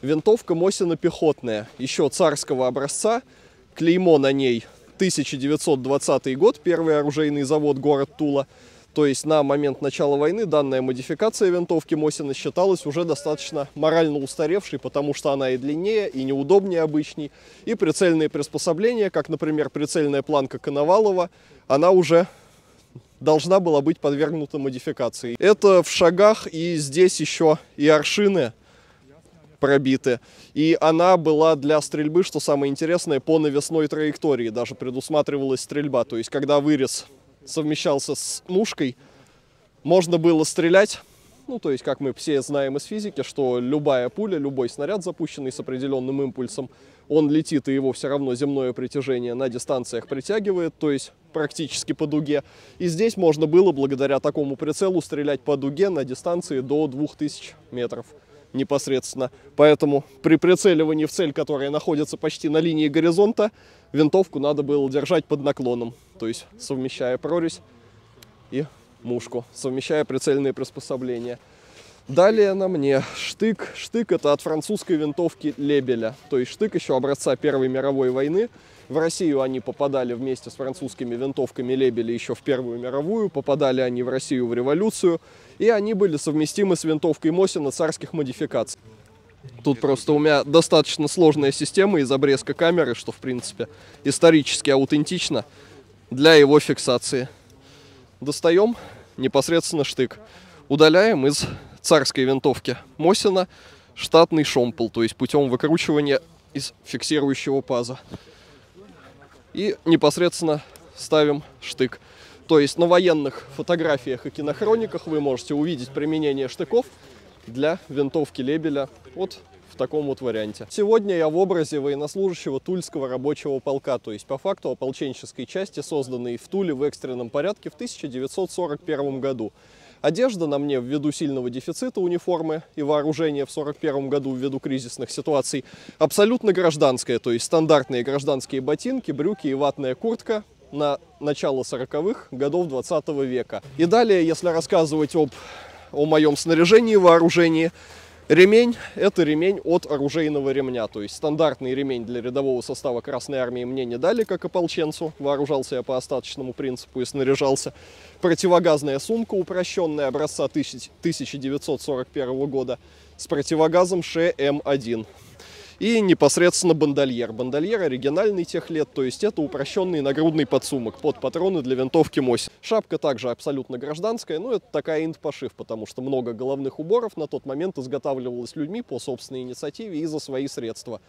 Винтовка Мосина пехотная, еще царского образца, клеймо на ней 1920 год, первый оружейный завод город Тула. То есть на момент начала войны данная модификация винтовки Мосина считалась уже достаточно морально устаревшей, потому что она и длиннее, и неудобнее обычней. И прицельные приспособления, как, например, прицельная планка Коновалова, она уже должна была быть подвергнута модификации. Это в шагах, и здесь еще и аршины пробиты. И она была для стрельбы, что самое интересное, по навесной траектории. Даже предусматривалась стрельба. То есть, когда вырез совмещался с мушкой, можно было стрелять, ну, то есть, как мы все знаем из физики, что любая пуля, любой снаряд, запущенный с определенным импульсом, он летит, и его все равно земное притяжение на дистанциях притягивает, то есть практически по дуге. И здесь можно было, благодаря такому прицелу, стрелять по дуге на дистанции до 2000 метров непосредственно. Поэтому при прицеливании в цель, которая находится почти на линии горизонта, винтовку надо было держать под наклоном, то есть совмещая прорезь и мушку, совмещая прицельные приспособления. Далее на мне штык. Штык это от французской винтовки Лебеля, то есть штык еще образца Первой мировой войны. В Россию они попадали вместе с французскими винтовками Лебеля еще в Первую мировую, попадали они в Россию в революцию, и они были совместимы с винтовкой Мосина царских модификаций. Тут просто у меня достаточно сложная система из обрезка камеры, что, в принципе, исторически аутентично для его фиксации. Достаем непосредственно штык. Удаляем из царской винтовки Мосина штатный шомпол, то есть путем выкручивания из фиксирующего паза. И непосредственно ставим штык. То есть на военных фотографиях и кинохрониках вы можете увидеть применение штыков для винтовки Лебеля вот в таком вот варианте. Сегодня я в образе военнослужащего Тульского рабочего полка, то есть по факту ополченческой части, созданной в Туле в экстренном порядке в 1941 году. Одежда на мне ввиду сильного дефицита униформы и вооружения в 1941 году ввиду кризисных ситуаций абсолютно гражданская, то есть стандартные гражданские ботинки, брюки и ватная куртка на начало 40-х годов 20 века. И далее, если рассказывать об о моем снаряжении и вооружении. Ремень – это ремень от оружейного ремня, то есть стандартный ремень для рядового состава Красной Армии мне не дали, как ополченцу, вооружался я по остаточному принципу и снаряжался. Противогазная сумка, упрощенная образца 1941 года, с противогазом ШМ-1 и непосредственно бандольер. Бандольер оригинальный тех лет, то есть это упрощенный нагрудный подсумок под патроны для винтовки Мось. Шапка также абсолютно гражданская, но это такая инт-пошив, потому что много головных уборов на тот момент изготавливалось людьми по собственной инициативе и за свои средства.